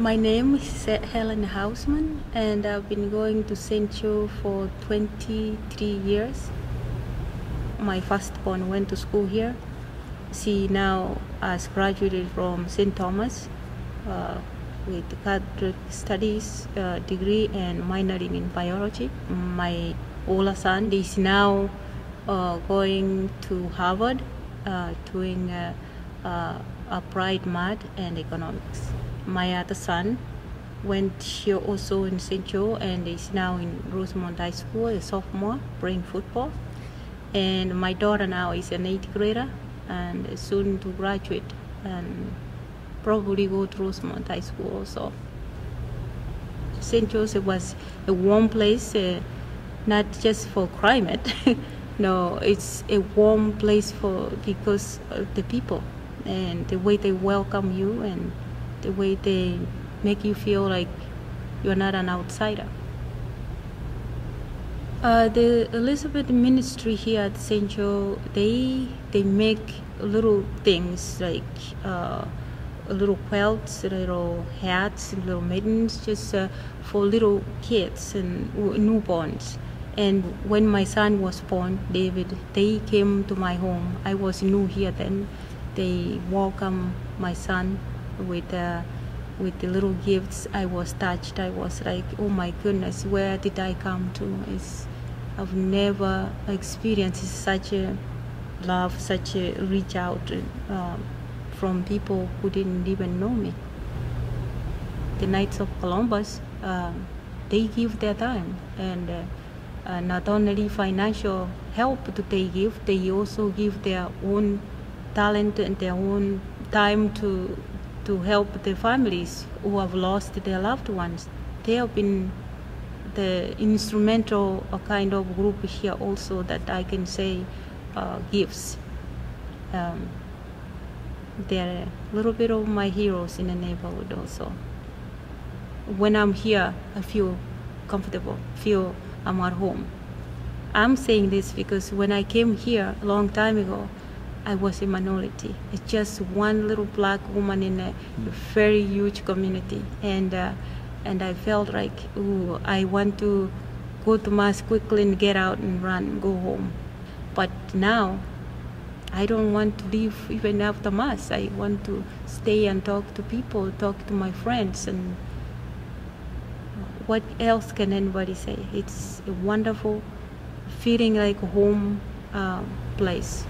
My name is Helen Hausman, and I've been going to St. Joe for 23 years. My firstborn went to school here. She now has graduated from St. Thomas uh, with graduate studies uh, degree and minoring in biology. My older son is now uh, going to Harvard, uh, doing uh, applied math and economics. My other son went here also in St. Joe and is now in Rosemount High School, a sophomore, playing football. And my daughter now is an eighth grader and soon to graduate and probably go to Rosemount High School also. St. Joseph was a warm place, uh, not just for climate. no, it's a warm place for because of the people and the way they welcome you and the way they make you feel like you're not an outsider. Uh, the Elizabeth Ministry here at St. Joe, they they make little things like uh, little quilts, little hats, little mittens, just uh, for little kids and newborns. And when my son was born, David, they came to my home. I was new here then. They welcomed my son with uh, with the little gifts. I was touched. I was like, oh my goodness, where did I come to? It's, I've never experienced such a love, such a reach out uh, from people who didn't even know me. The Knights of Columbus, uh, they give their time and uh, uh, not only financial help do they give, they also give their own talent and their own time to to help the families who have lost their loved ones. They have been the instrumental kind of group here also that I can say uh, gives. Um, they're a little bit of my heroes in the neighborhood also. When I'm here, I feel comfortable, feel I'm at home. I'm saying this because when I came here a long time ago, I was a minority. It's just one little black woman in a very huge community, and uh, and I felt like, ooh, I want to go to mass quickly and get out and run, go home. But now, I don't want to leave even after mass. I want to stay and talk to people, talk to my friends, and what else can anybody say? It's a wonderful feeling like a home um, place.